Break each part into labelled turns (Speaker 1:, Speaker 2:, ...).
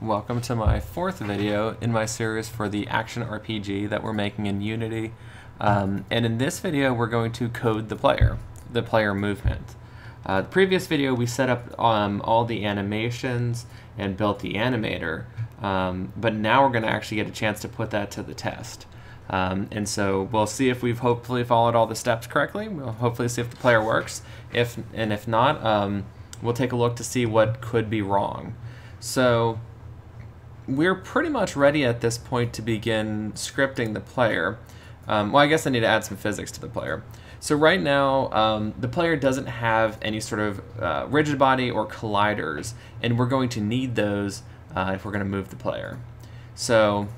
Speaker 1: Welcome to my fourth video in my series for the action RPG that we're making in Unity. Um, and in this video we're going to code the player, the player movement. Uh, the previous video we set up um, all the animations and built the animator, um, but now we're going to actually get a chance to put that to the test. Um, and so we'll see if we've hopefully followed all the steps correctly. We'll hopefully see if the player works. If and if not, um, we'll take a look to see what could be wrong. So we're pretty much ready at this point to begin scripting the player. Um, well, I guess I need to add some physics to the player. So right now, um, the player doesn't have any sort of uh, rigid body or colliders, and we're going to need those uh, if we're going to move the player. So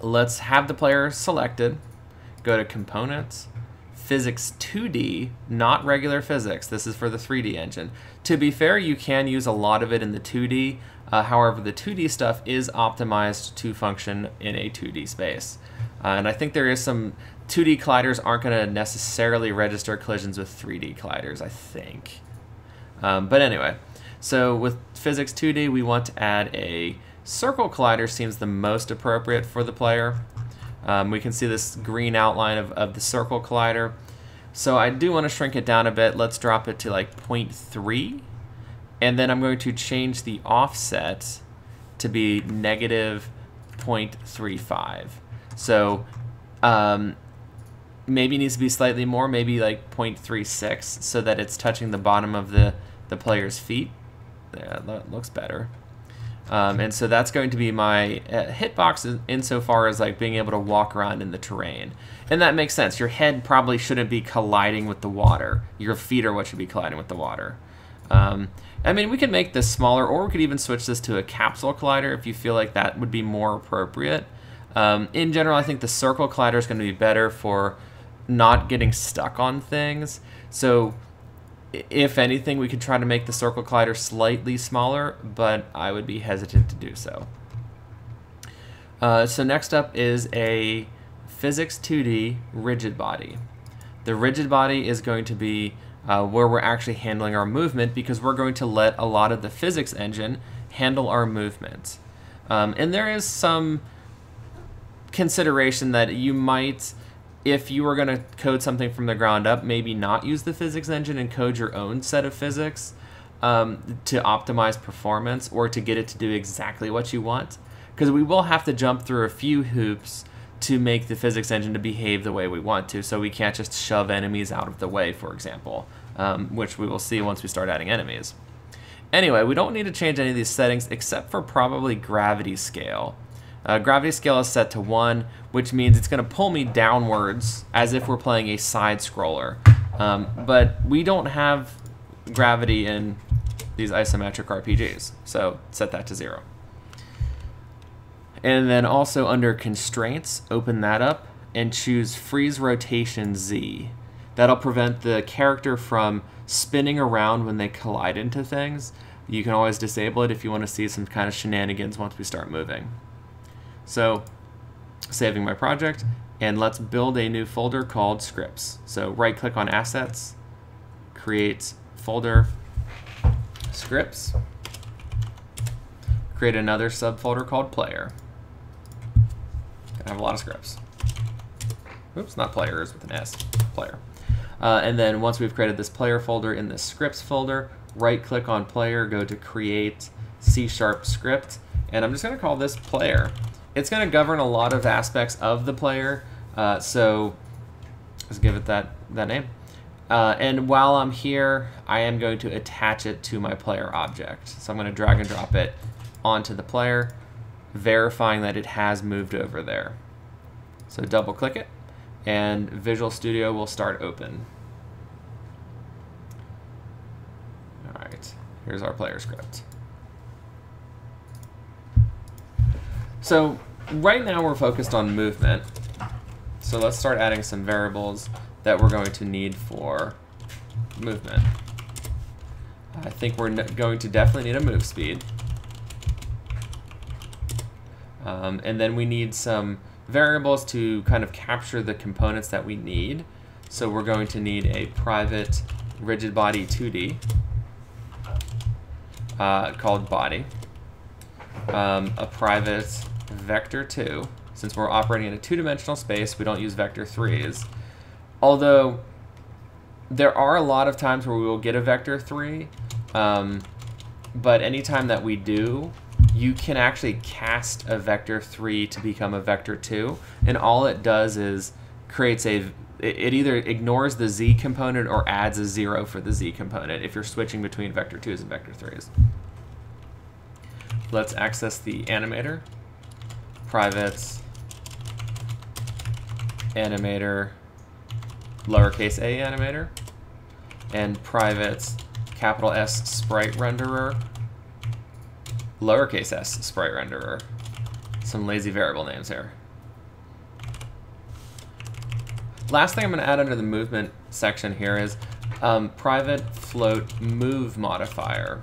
Speaker 1: let's have the player selected, go to Components, Physics 2D, not regular physics. This is for the 3D engine. To be fair, you can use a lot of it in the 2D. Uh, however, the 2D stuff is optimized to function in a 2D space. Uh, and I think there is some 2D colliders aren't going to necessarily register collisions with 3D colliders, I think. Um, but anyway, so with physics 2D, we want to add a circle collider seems the most appropriate for the player. Um, we can see this green outline of, of the circle collider. So I do want to shrink it down a bit. Let's drop it to like 0.3. And then I'm going to change the offset to be negative 0.35. So um, maybe needs to be slightly more, maybe like 0.36 so that it's touching the bottom of the, the player's feet. Yeah, that looks better. Um, and so that's going to be my uh, hitbox insofar as like being able to walk around in the terrain. And that makes sense. Your head probably shouldn't be colliding with the water. Your feet are what should be colliding with the water. Um, I mean, we could make this smaller, or we could even switch this to a capsule collider if you feel like that would be more appropriate. Um, in general, I think the circle collider is going to be better for not getting stuck on things. So if anything, we could try to make the circle collider slightly smaller, but I would be hesitant to do so. Uh, so next up is a physics 2D rigid body. The rigid body is going to be uh, where we're actually handling our movement because we're going to let a lot of the physics engine handle our movement. Um, and there is some consideration that you might if you were going to code something from the ground up, maybe not use the physics engine and code your own set of physics um, to optimize performance or to get it to do exactly what you want. Because we will have to jump through a few hoops to make the physics engine to behave the way we want to. So we can't just shove enemies out of the way, for example, um, which we will see once we start adding enemies. Anyway, we don't need to change any of these settings except for probably gravity scale. Uh, gravity scale is set to 1, which means it's going to pull me downwards as if we're playing a side scroller. Um, but we don't have gravity in these isometric RPGs, so set that to 0. And then also under constraints, open that up and choose freeze rotation Z. That'll prevent the character from spinning around when they collide into things. You can always disable it if you want to see some kind of shenanigans once we start moving. So saving my project, and let's build a new folder called scripts. So right click on assets, create folder, scripts, create another subfolder called player. I have a lot of scripts. Oops, not players with an S, player. Uh, and then once we've created this player folder in the scripts folder, right click on player, go to create C sharp script, and I'm just gonna call this player it's going to govern a lot of aspects of the player. Uh, so let's give it that, that name. Uh, and while I'm here, I am going to attach it to my player object. So I'm going to drag and drop it onto the player, verifying that it has moved over there. So double click it, and Visual Studio will start open. All right, here's our player script. So right now we're focused on movement. So let's start adding some variables that we're going to need for movement. I think we're going to definitely need a move speed. Um, and then we need some variables to kind of capture the components that we need. So we're going to need a private rigid body 2D uh, called body. um, a private vector2. Since we're operating in a two-dimensional space, we don't use vector 3s. Although, there are a lot of times where we will get a vector 3, um, but anytime that we do, you can actually cast a vector 3 to become a vector 2, and all it does is creates a it either ignores the z component or adds a 0 for the z component if you're switching between vector 2s and vector 3s. Let's access the animator, privates, animator, lowercase a animator, and privates, capital S sprite renderer, lowercase s sprite renderer. Some lazy variable names here. Last thing I'm going to add under the movement section here is um, private float move modifier.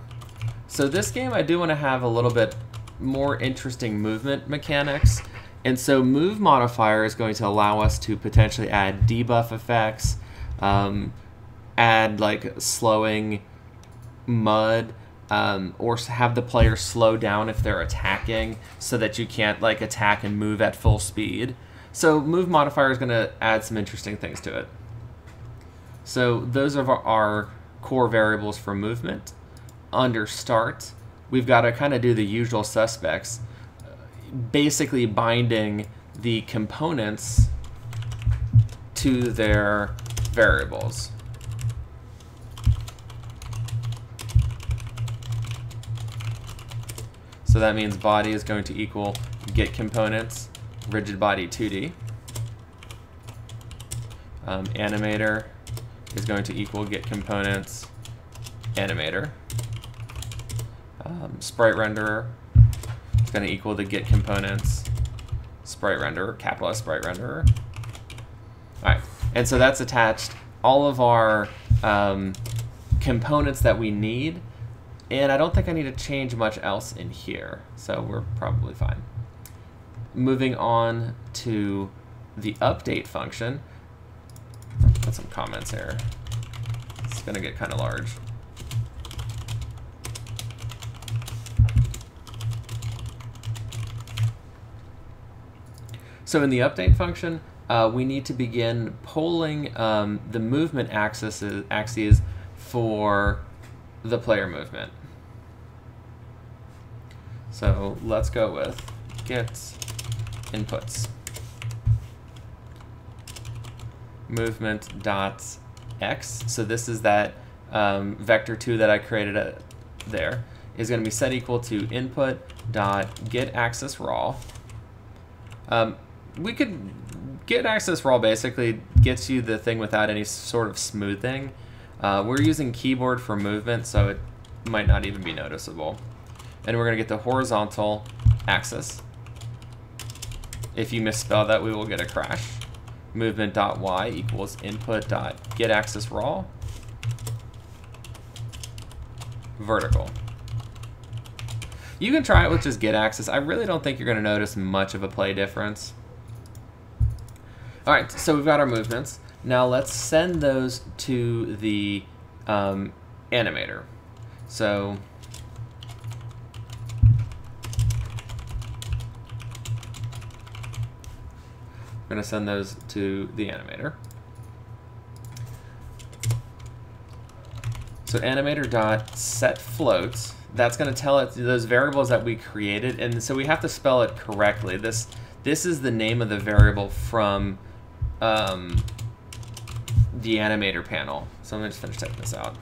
Speaker 1: So this game I do want to have a little bit more interesting movement mechanics. And so move modifier is going to allow us to potentially add debuff effects, um, add like slowing mud, um, or have the player slow down if they're attacking so that you can't like attack and move at full speed. So move modifier is going to add some interesting things to it. So those are our core variables for movement. Under start, we've got to kind of do the usual suspects, basically binding the components to their variables. So that means body is going to equal get components rigid body 2D. Um, animator is going to equal get components animator. Um, sprite renderer is going to equal the get components sprite renderer, capital S sprite renderer. All right, and so that's attached all of our um, components that we need, and I don't think I need to change much else in here, so we're probably fine moving on to the update function. Put some comments here. It's going to get kind of large. So in the update function, uh, we need to begin polling um, the movement axes, axes for the player movement. So let's go with get inputs. Movement dot x. So this is that um, vector 2 that I created a, uh, there is going to be set equal to input dot get axis raw. Um, we could get axis raw basically gets you the thing without any sort of smoothing. Uh, we're using keyboard for movement, so it might not even be noticeable. And we're going to get the horizontal axis. If you misspell that, we will get a crash. Movement.y equals input.get axis raw. Vertical. You can try it with just get axis. I really don't think you're going to notice much of a play difference. All right, so we've got our movements. Now let's send those to the um, animator. So We're going to send those to the animator. So animator dot set floats. That's going to tell it those variables that we created, and so we have to spell it correctly. This this is the name of the variable from um, the animator panel. So let me just finish typing this out.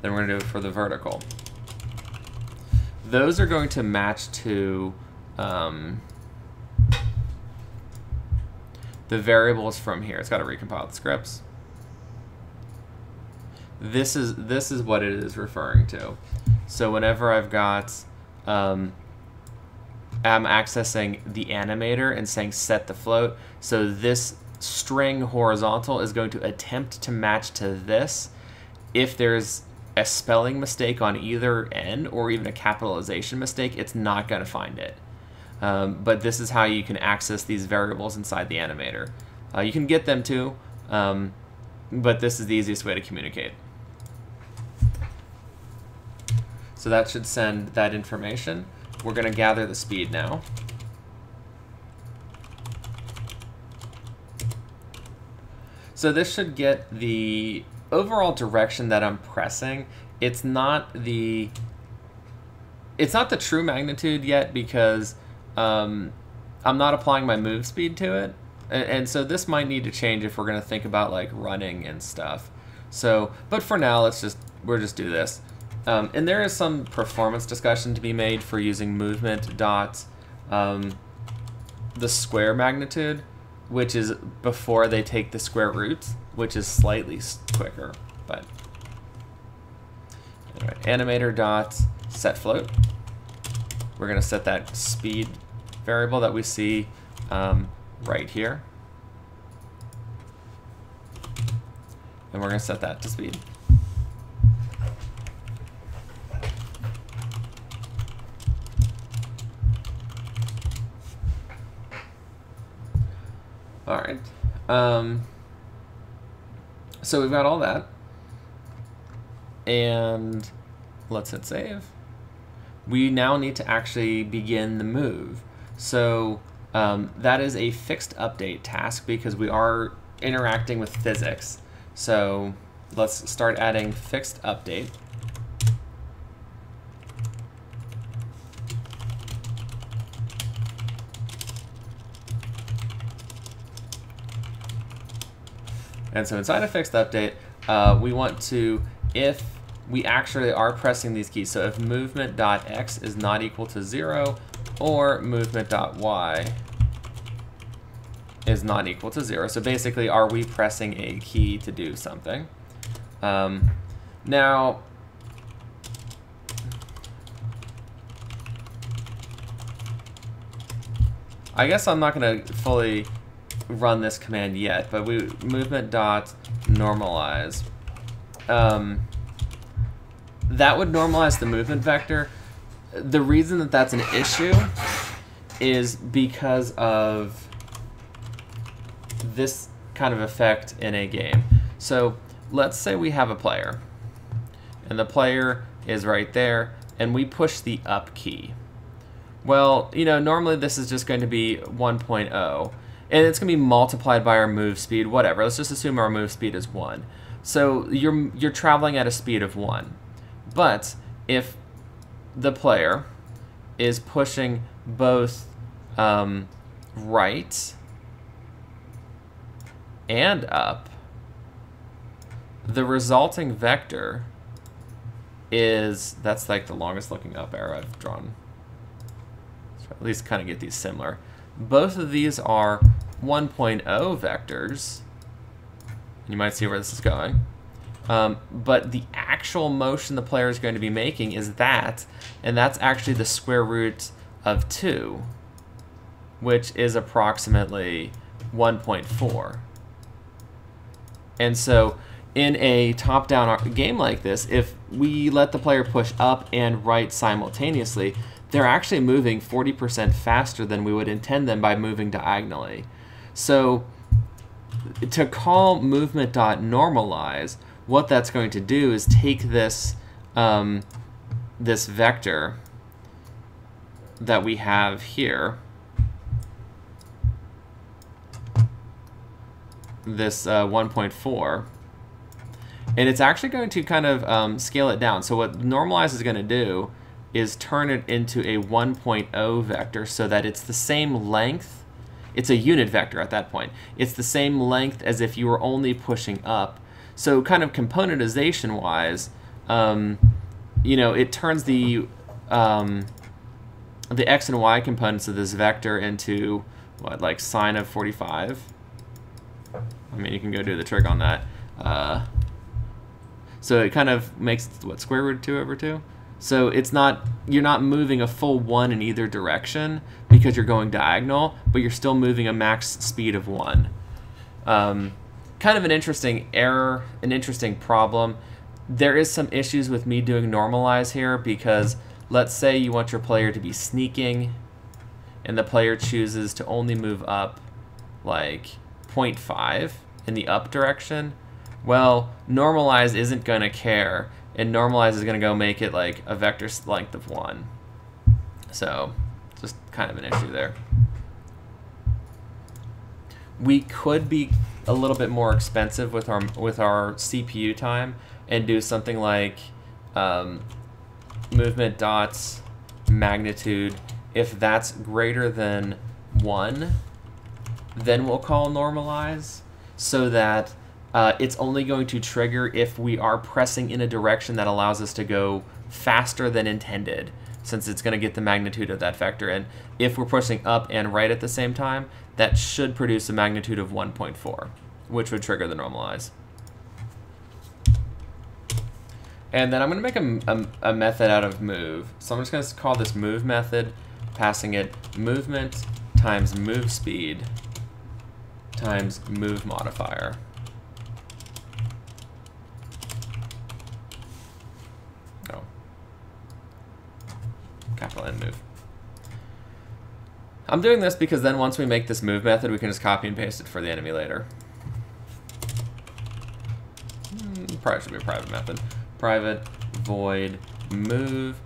Speaker 1: Then we're going to do it for the vertical those are going to match to um, the variables from here. It's got to recompile the scripts. This is this is what it is referring to. So whenever I've got um, I'm accessing the animator and saying set the float, so this string horizontal is going to attempt to match to this if there's a spelling mistake on either end or even a capitalization mistake, it's not going to find it. Um, but this is how you can access these variables inside the animator. Uh, you can get them too, um, but this is the easiest way to communicate. So that should send that information. We're going to gather the speed now. So this should get the overall direction that I'm pressing. It's not the it's not the true magnitude yet because um, I'm not applying my move speed to it. And, and so this might need to change if we're going to think about like running and stuff. So, but for now, let's just, we'll just do this. Um, and there is some performance discussion to be made for using movement dot um, the square magnitude, which is before they take the square root, which is slightly quicker. But anyway, animator dot set float. We're going to set that speed variable that we see um, right here. And we're going to set that to speed. All right. Um, so we've got all that. And let's hit save. We now need to actually begin the move. So um, that is a fixed update task because we are interacting with physics. So let's start adding fixed update. And so inside a fixed update, uh, we want to, if we actually are pressing these keys, so if movement.x is not equal to zero, or movement.y is not equal to zero. So basically, are we pressing a key to do something? Um, now, I guess I'm not going to fully run this command yet, but we movement dot normalize. Um, that would normalize the movement vector. The reason that that's an issue is because of this kind of effect in a game. So let's say we have a player, and the player is right there, and we push the up key. Well, you know, normally this is just going to be 1.0 and it's going to be multiplied by our move speed, whatever. Let's just assume our move speed is 1. So you're, you're traveling at a speed of 1. But if the player is pushing both um, right and up, the resulting vector is, that's like the longest looking up arrow I've drawn. So at least kind of get these similar. Both of these are 1.0 vectors. You might see where this is going. Um, but the actual motion the player is going to be making is that, and that's actually the square root of 2, which is approximately 1.4. And so in a top-down game like this, if we let the player push up and right simultaneously, they're actually moving 40% faster than we would intend them by moving diagonally. So to call movement dot normalize, what that's going to do is take this um, this vector that we have here, this uh, 1.4, and it's actually going to kind of um, scale it down. So what normalize is going to do is turn it into a 1.0 vector so that it's the same length. It's a unit vector at that point. It's the same length as if you were only pushing up. So kind of componentization wise, um, you know, it turns the um, the x and y components of this vector into what, like sine of 45? I mean, you can go do the trick on that. Uh, so it kind of makes, what, square root 2 over 2? So it's not you're not moving a full one in either direction because you're going diagonal, but you're still moving a max speed of one. Um, kind of an interesting error, an interesting problem. There is some issues with me doing normalize here because let's say you want your player to be sneaking and the player chooses to only move up like 0.5 in the up direction. Well, normalize isn't going to care and normalize is going to go make it like a vector length of 1. So just kind of an issue there. We could be a little bit more expensive with our with our CPU time and do something like um, movement dots magnitude. If that's greater than 1, then we'll call normalize so that uh, it's only going to trigger if we are pressing in a direction that allows us to go faster than intended since it's going to get the magnitude of that vector. And if we're pushing up and right at the same time, that should produce a magnitude of 1.4, which would trigger the normalize. And then I'm going to make a, a, a, method out of move. So I'm just going to call this move method, passing it movement times move speed times move modifier. Oh. Capital N move. I'm doing this because then once we make this move method, we can just copy and paste it for the enemy later. Hmm, probably should be a private method. Private void move.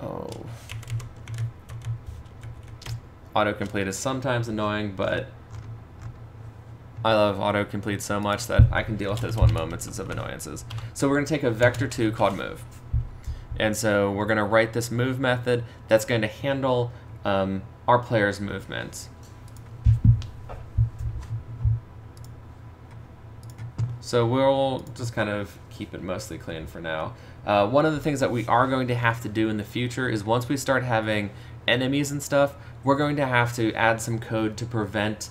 Speaker 1: Oh. Autocomplete is sometimes annoying, but I love autocomplete so much that I can deal with those one moments of annoyances. So we're going to take a vector 2 called move. And so we're going to write this move method that's going to handle um, our player's movements. So we'll just kind of keep it mostly clean for now. Uh, one of the things that we are going to have to do in the future is once we start having enemies and stuff, we're going to have to add some code to prevent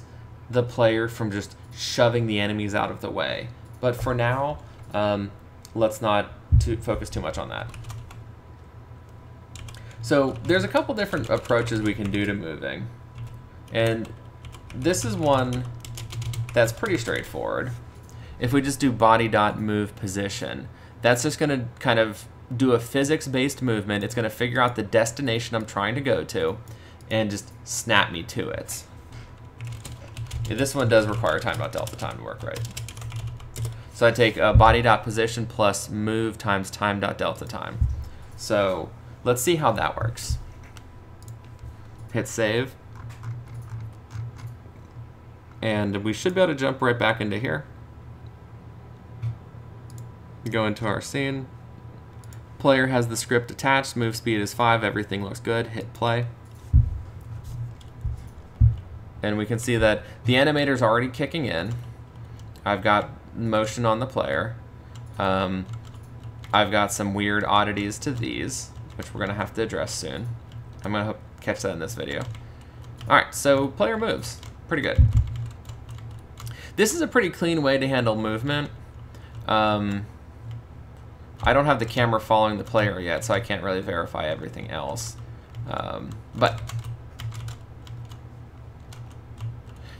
Speaker 1: the player from just shoving the enemies out of the way. But for now, um, let's not too, focus too much on that. So there's a couple different approaches we can do to moving. And this is one that's pretty straightforward. If we just do body dot move position, that's just going to kind of do a physics-based movement. It's going to figure out the destination I'm trying to go to and just snap me to it. Yeah, this one does require time dot delta time to work right. So I take uh, body dot position plus move times time dot delta time. So let's see how that works. Hit save. And we should be able to jump right back into here. Go into our scene. Player has the script attached, move speed is 5, everything looks good, hit play and we can see that the animator's already kicking in. I've got motion on the player. Um, I've got some weird oddities to these, which we're going to have to address soon. I'm going to catch that in this video. Alright, so player moves. Pretty good. This is a pretty clean way to handle movement. Um, I don't have the camera following the player yet, so I can't really verify everything else. Um, but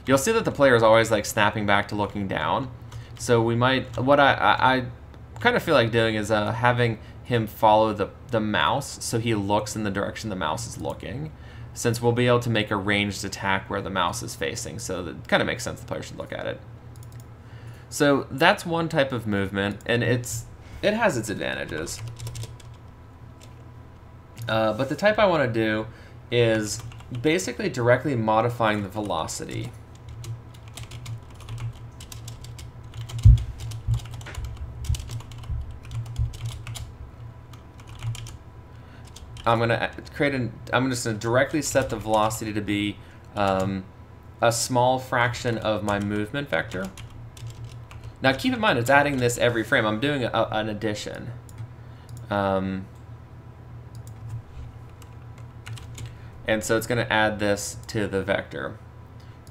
Speaker 1: you'll see that the player is always like snapping back to looking down. So we might, what I, I, I kind of feel like doing is uh, having him follow the, the mouse so he looks in the direction the mouse is looking since we'll be able to make a ranged attack where the mouse is facing. So that kind of makes sense the player should look at it. So that's one type of movement and it's it has its advantages. Uh, but the type I want to do is basically directly modifying the velocity. I'm gonna create an, I'm just gonna directly set the velocity to be um, a small fraction of my movement vector. Now keep in mind, it's adding this every frame. I'm doing a, an addition. Um, and so it's gonna add this to the vector.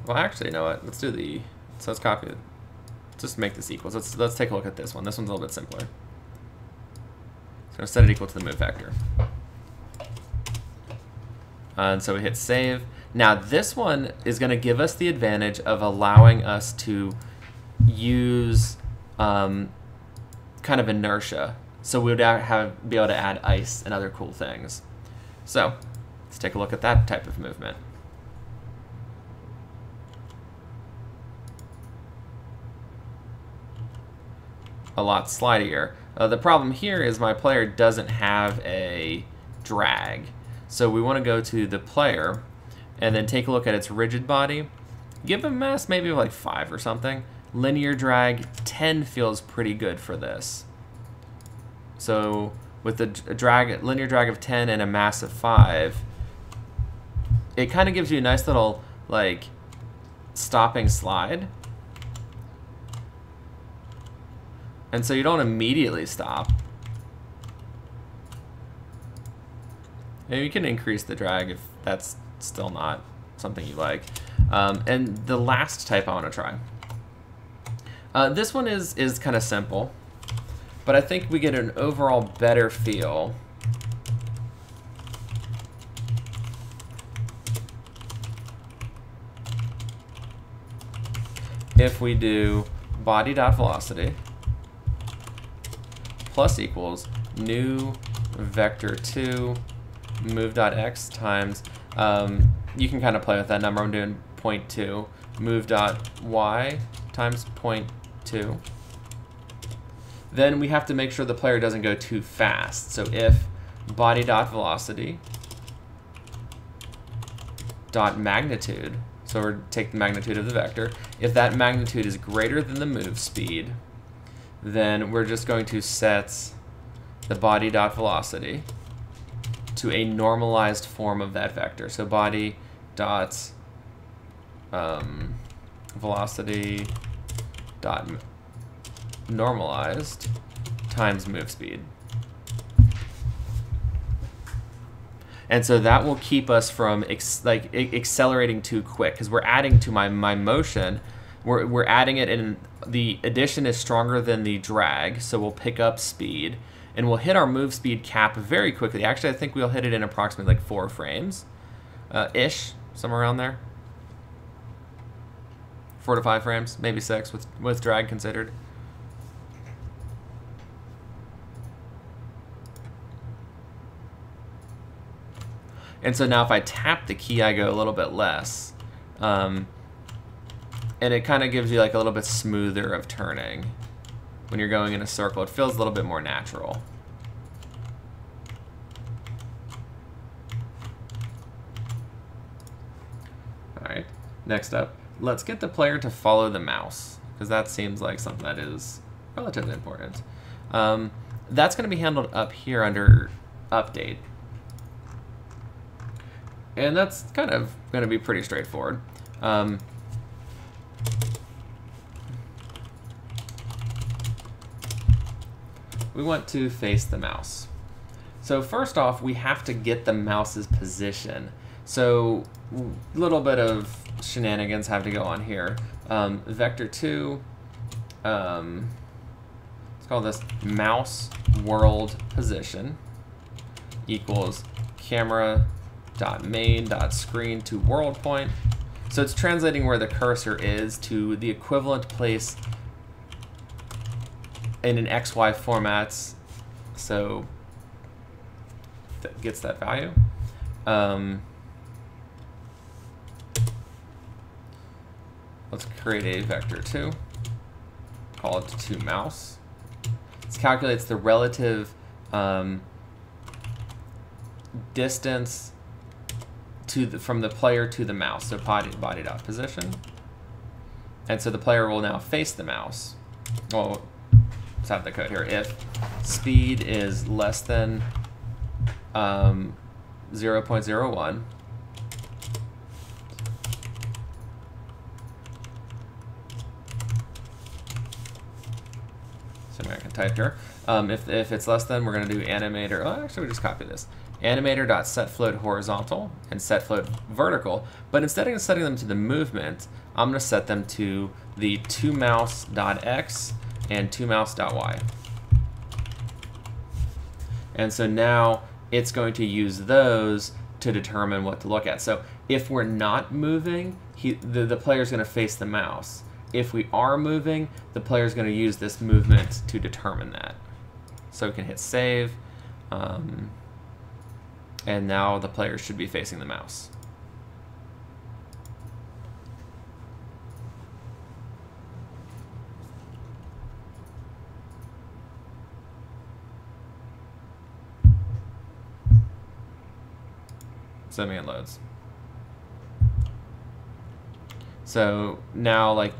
Speaker 1: Well, actually, you know what? Let's do the, so let's copy it. Just make this equal. So let's, let's take a look at this one. This one's a little bit simpler. So gonna set it equal to the move vector. Uh, and so we hit save. Now this one is going to give us the advantage of allowing us to use um, kind of inertia. So we would have be able to add ice and other cool things. So let's take a look at that type of movement. A lot slidier. Uh, the problem here is my player doesn't have a drag. So we want to go to the player and then take a look at its rigid body. Give a mass maybe like 5 or something. Linear drag, 10 feels pretty good for this. So with a drag, linear drag of 10 and a mass of 5, it kind of gives you a nice little like stopping slide. And so you don't immediately stop. And you can increase the drag if that's still not something you like. Um, and the last type I want to try. Uh, this one is, is kind of simple, but I think we get an overall better feel if we do body dot velocity plus equals new vector 2 move dot x times um, you can kind of play with that number. I'm doing 0.2 move dot y times 0.2 then we have to make sure the player doesn't go too fast. So if body dot velocity dot magnitude so we're take the magnitude of the vector. If that magnitude is greater than the move speed, then we're just going to set the body dot velocity to a normalized form of that vector. So body dot um, velocity dot normalized times move speed. and so that will keep us from like accelerating too quick because we're adding to my my motion we're, we're adding it and the addition is stronger than the drag so we'll pick up speed and we'll hit our move speed cap very quickly actually I think we'll hit it in approximately like four frames uh, ish somewhere around there four to five frames maybe six with with drag considered And so now if I tap the key, I go a little bit less. Um, and it kind of gives you like a little bit smoother of turning. When you're going in a circle, it feels a little bit more natural. Alright, next up, let's get the player to follow the mouse, because that seems like something that is relatively important. Um, that's going to be handled up here under update. And that's kind of going to be pretty straightforward. Um, we want to face the mouse. So first off, we have to get the mouse's position. So a little bit of shenanigans have to go on here. Um, vector 2, um, let's call this mouse world position equals camera dot main dot screen to world point. So it's translating where the cursor is to the equivalent place in an XY formats. So that gets that value. Um, let's create a vector 2. Call it toMouse. This calculates the relative um, distance to the, from the player to the mouse, so body, body dot position. And so the player will now face the mouse. Well, let's have the code here. If speed is less than um, 0 0.01, so American type here. Um, if, if it's less than, we're going to do animator. Oh, actually, we just copy this animator.setFloat horizontal and setFloat vertical, but instead of setting them to the movement, I'm going to set them to the toMouse.x and two toMouse.y. And so now it's going to use those to determine what to look at. So if we're not moving, he, the, the player is going to face the mouse. If we are moving, the player is going to use this movement to determine that. So we can hit save. Um, and now the player should be facing the mouse. It loads. So now, like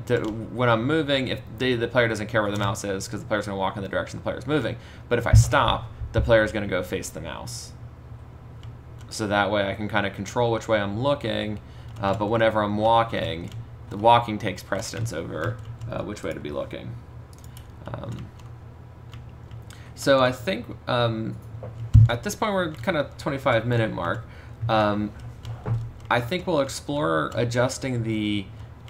Speaker 1: when I'm moving, if the, the player doesn't care where the mouse is because the player's going to walk in the direction the player's moving. But if I stop, the player's going to go face the mouse. So that way I can kind of control which way I'm looking, uh, but whenever I'm walking, the walking takes precedence over uh, which way to be looking. Um, so I think um, at this point we're kind of 25 minute mark. Um, I think we'll explore adjusting the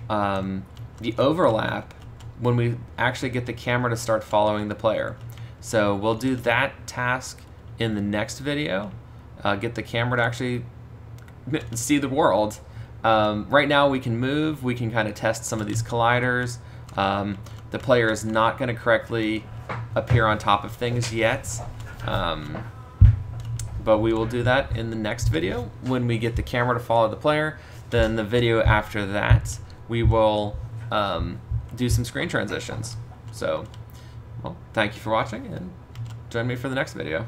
Speaker 1: um, the overlap when we actually get the camera to start following the player. So we'll do that task in the next video. Uh, get the camera to actually see the world. Um, right now we can move, we can kind of test some of these colliders. Um, the player is not going to correctly appear on top of things yet. Um, but we will do that in the next video when we get the camera to follow the player. Then the video after that, we will um, do some screen transitions. So, well, thank you for watching and join me for the next video.